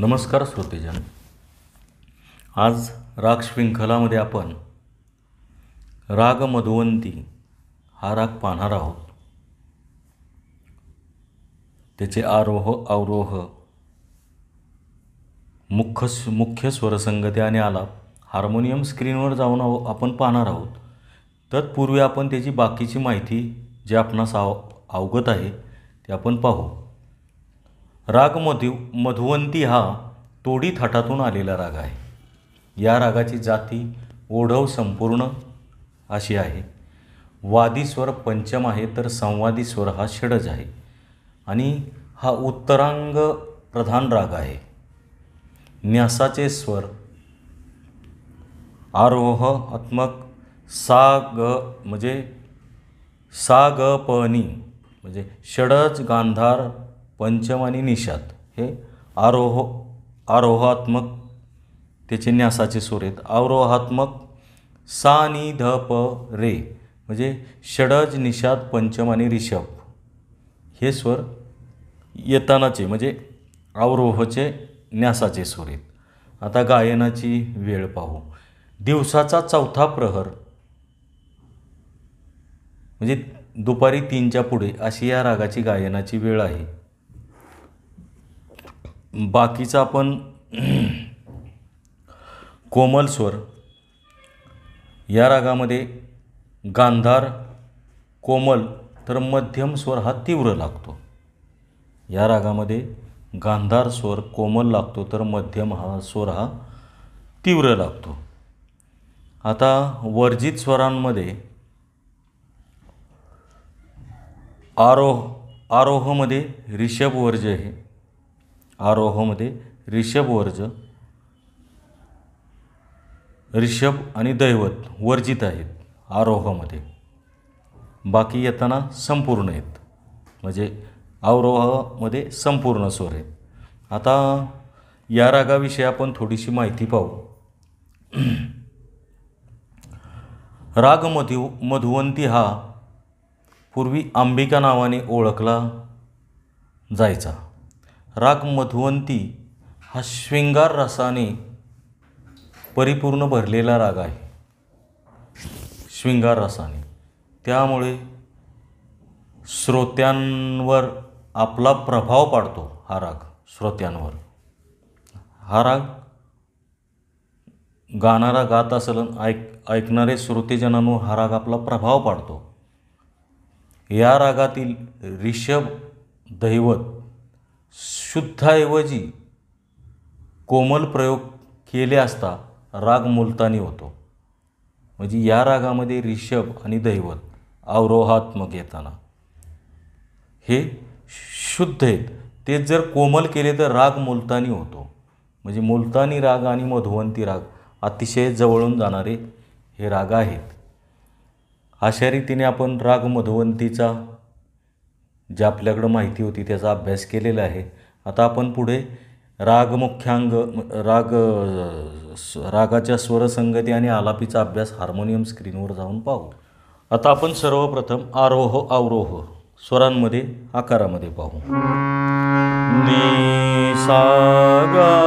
नमस्कार श्रोतेजन. आज राग शृंखलामध्ये आपण राग मधुवंती हा राग पाहणार आहोत. त्याचे आरोह अवरोह मुख्य मुख्य स्वरसंगती आणि आलाप हार्मोनियम स्क्रीनवर जाऊन आहो आपण पाहणार आहोत. तत्पूर्वी आपण त्याची बाकीची माहिती जे आपणास आव अवगत आहे ते आपण पाहू. राग मधु मधुवंती हा तोडी थाटातून आलेला राग आहे. या रागाची जाती ओढव संपूर्ण अशी आहे. वादी स्वर पंचम आहे तर संवादी स्वर हा षडज आहे. आणि हा उत्तरांग प्रधान राग आहे. न्यासाचे स्वर आरोहात्मक सा ग म्हणजे सा ग पनी म्हणजे षडज गांधार पंचम आणि निषाद हे आरोह आरोहात्मक त्याचे न्यासाचे सूर आहेत. अवरोहात्मक सा नि ध प रे म्हणजे षडज निषाद पंचम आणि रिषभ हे स्वर येतानाचे म्हणजे अवरोहचे न्यासाचे स्वर आहेत. आता गायनाची वेळ पाहू. दिवसाचा चौथा प्रहर म्हणजे दुपारी तीनच्या पुढे अशी या रागाची गायनाची वेळ आहे. बाकीचा आपण कोमल स्वर. या रागामध्ये गांधार कोमल तर मध्यम स्वर हा तीव्र लागतो. या रागामध्ये गांधार स्वर कोमल लागतो तर मध्यम हा स्वर हा तीव्र लागतो. आता वर्जित स्वरांमध्ये आरोह आरोहमध्ये ऋषभ वर्ज आहे. आरोहमध्ये ऋषभ वर्ज ऋषभ आणि दैवत वर्जित आहेत आरोहामध्ये. बाकी येताना संपूर्ण आहेत. म्हणजे अवरोहामध्ये संपूर्ण स्वर आहेत. आता या रागाविषयी आपण थोडीशी माहिती पाहू. राग मधु मधुवंती हा पूर्वी अंबिका नावाने ओळखला जायचा. राग मधुवंती हा शृंगार रसाने परिपूर्ण भरलेला राग आहे. शृंगार रसाने. त्यामुळे श्रोत्यांवर आपला प्रभाव पाडतो हा राग श्रोत्यांवर. हा राग गाणारा गात असेल ऐक ऐकणारे श्रोतेजनांवर हा राग आपला प्रभाव पाडतो. या रागातील ऋषभ दैवत शुद्धाऐवजी कोमल प्रयोग केले असता राग मुलतानी होतो. म्हणजे या रागामध्ये ऋषभ आणि दैवत अवरोहात्मक येताना. हे शुद्ध आहेत. ते जर कोमल केले तर राग मुलतानी होतो. म्हणजे मुलतानी राग आणि मधुवंती राग अतिशय जवळून जाणारे हे राग आहेत. अशा रीतीने आपण राग मधुवंतीचा ज्या आपल्याकडं माहिती होती त्याचा अभ्यास केलेला आहे. आता आपण पुढे राग मुख्यांग राग रागाच्या स्वरसंगती आणि आलापीचा अभ्यास हार्मोनियम स्क्रीनवर जाऊन पाहू. आता आपण सर्वप्रथम आरोह अवरोह स्वरांमध्ये आकारामध्ये पाहू. नि सा गा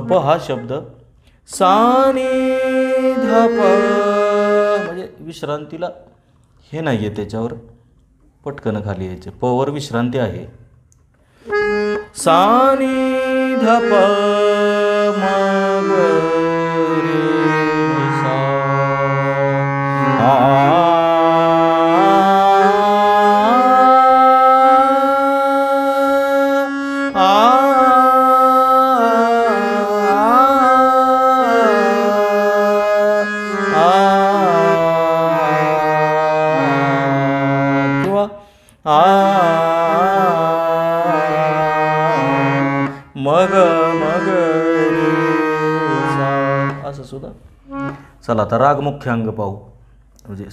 धप हा शब्द. सानी धप. म्हणजे विश्रांतीला हे नाही आहे त्याच्यावर. पटकन खाली यायचे. पवर विश्रांती आहे. सानी धप. चला आता राग मुख्य अंग पाहू. म्हणजे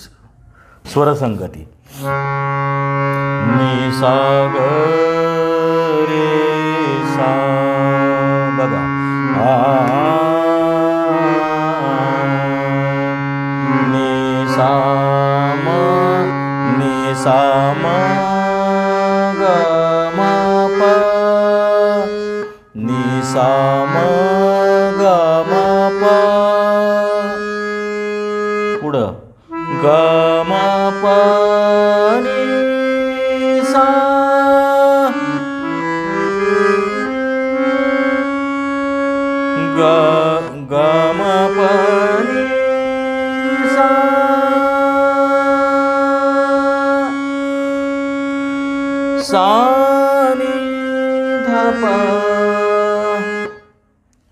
स्वरसंगती. निसागर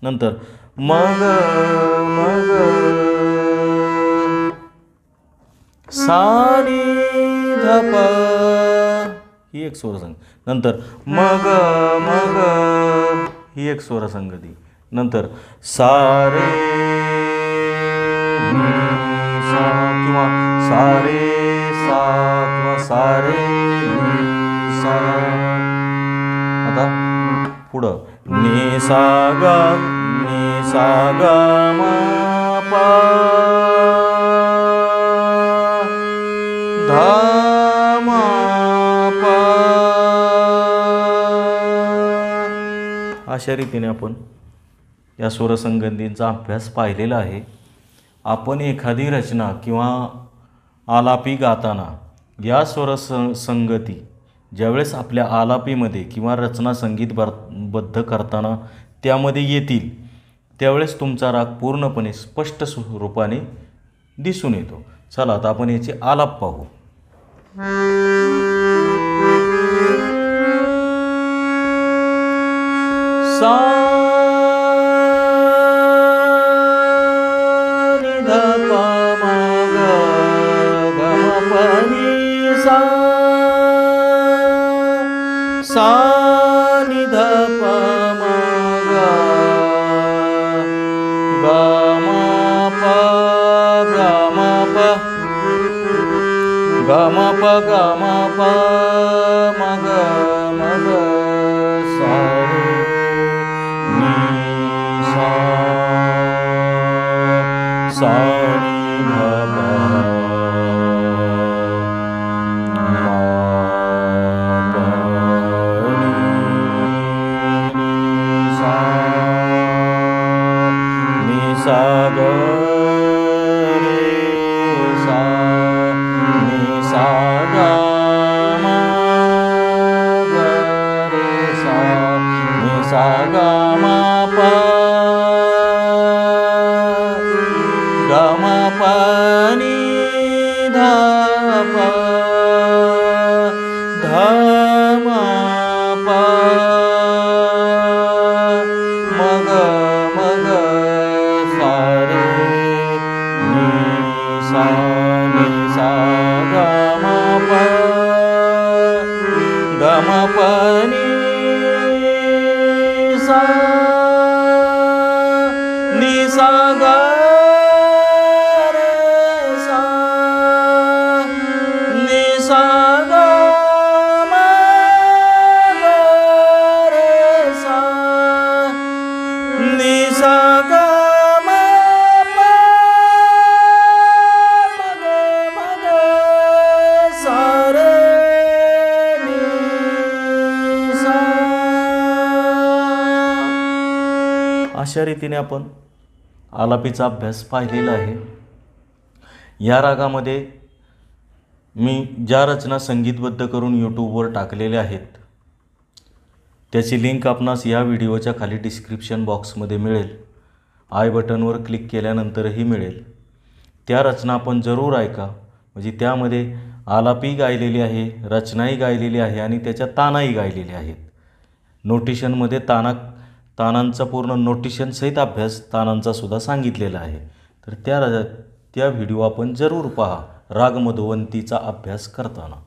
नंतर मग मग। सा नि ही एक स्वरसंग नंतर मग मग. ही एक स्वरसंगती. नंतर सारे सा किंवा सारे सा किंवा सारे सा. आता पुढं. नि सा ग नि सा ग म प. अशा रीतीने आपण या स्वरसंगतींचा अभ्यास पाहिलेला आहे. आपण एखादी रचना किंवा आलापी गाताना या स्वरस संगती ज्यावेळेस आपल्या आलापीमध्ये किंवा रचना संगीत बर बद्ध करताना त्यामध्ये येतील त्यावेळेस तुमचा राग पूर्णपणे स्पष्ट स्वरूपाने दिसून येतो. चला आता आपण याचे आलाप पाहू. सा सा प म प गम प गम पगम पगमग सा अशा रीतीने आपण आलापीचा अभ्यास पाहिलेला आहे. या रागामध्ये मी ज्या रचना संगीतबद्ध करून यूट्यूबवर टाकलेल्या आहेत त्याची लिंक आपणास या व्हिडिओच्या खाली डिस्क्रिप्शन बॉक्समध्ये मिळेल. आय बटनवर क्लिक केल्यानंतरही मिळेल. त्या रचना आपण जरूर ऐका. म्हणजे त्यामध्ये आलापी गायलेली आहे रचनाही गायलेली आहे आणि त्याच्या तानाही गायलेल्या आहेत. नोटिशनमध्ये ताना तानांचा पूर्ण नोटिशनसहित अभ्यास तानांचा सुद्धा सांगितलेला आहे. तर त्या त्या व्हिडिओ आपण जरूर पहा. रागमधुवंतीचा अभ्यास करताना.